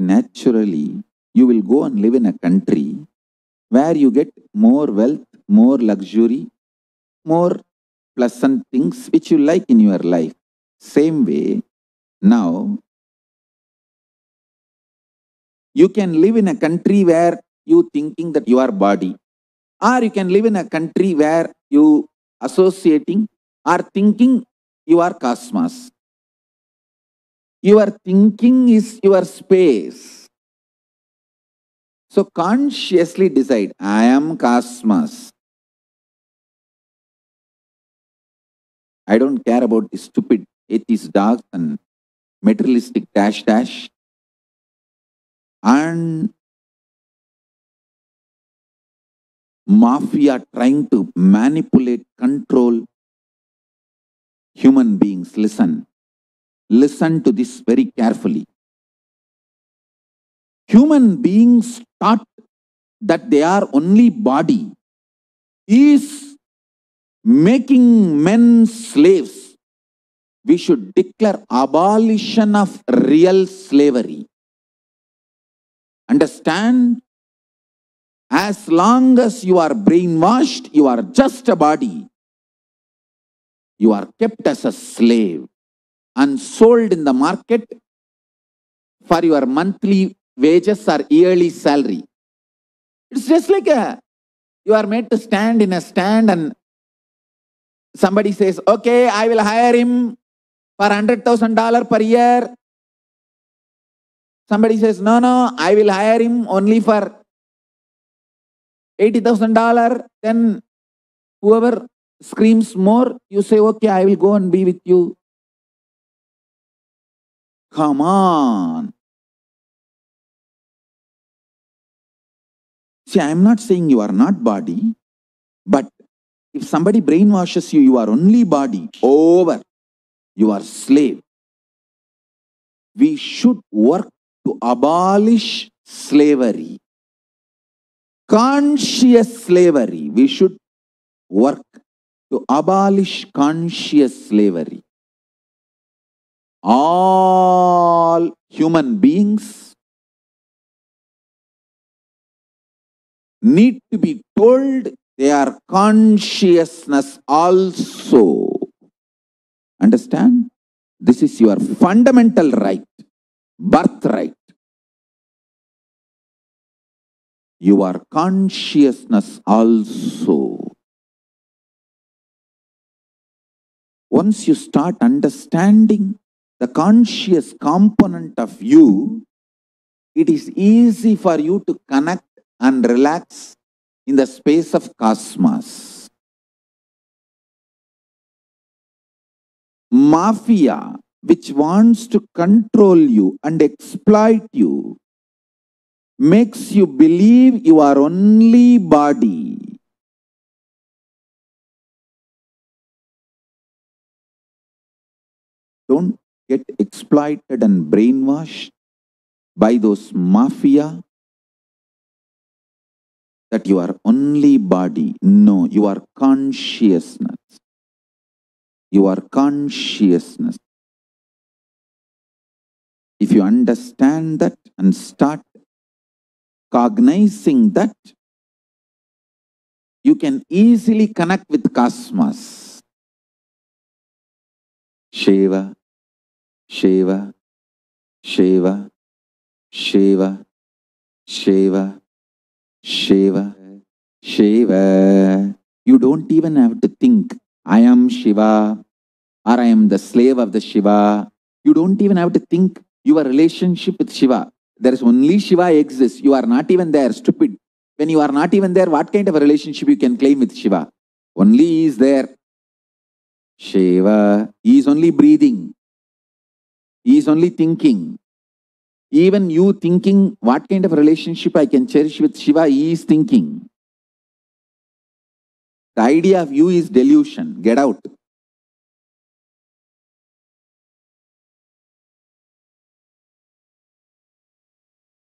naturally you will go and live in a country where you get more wealth, more luxury, more pleasant things which you like in your life. Same way, now you can live in a country where you thinking that you are body, or you can live in a country where you associating or thinking you are cosmos. Your thinking is your space. So consciously decide, I am cosmos. I don't care about the stupid atheist dogs and materialistic dash dash. And mafia trying to manipulate, control human beings. Listen. Listen to this very carefully. Human beings thought that they are only body is making men slaves. We should declare abolition of real slavery. Understand? As long as you are brainwashed, you are just a body. You are kept as a slave and sold in the market for your monthly wages or yearly salary. It's just like a, you are made to stand in a stand and somebody says, okay, I will hire him for $100,000 per year. Somebody says, no, no, I will hire him only for $80,000. Then whoever screams more, you say, okay, I will go and be with you. Come on. See, I am not saying you are not body, but if somebody brainwashes you, you are only body, over. You are slave. We should work to abolish slavery. Conscious slavery. We should work to abolish conscious slavery. All human beings need to be told their consciousness also. Understand? This is your fundamental right, birthright. Your consciousness also. Once you start understanding the conscious component of you, it is easy for you to connect and relax in the space of cosmos. Mafia, which wants to control you and exploit you, makes you believe you are only body. Don't get exploited and brainwashed by those mafia that you are only body. No, you are consciousness. You are consciousness. If you understand that and start cognizing that, you can easily connect with cosmos. Shiva, Shiva, Shiva, Shiva, Shiva, Shiva, Shiva. You don't even have to think, I am Shiva or I am the slave of the Shiva. You don't even have to think your relationship with Shiva. There is only Shiva exists. You are not even there, stupid. When you are not even there, what kind of a relationship you can claim with Shiva? Only he is there. Shiva, he is only breathing. He is only thinking. Even you thinking what kind of relationship I can cherish with Shiva, he is thinking. The idea of you is delusion. Get out.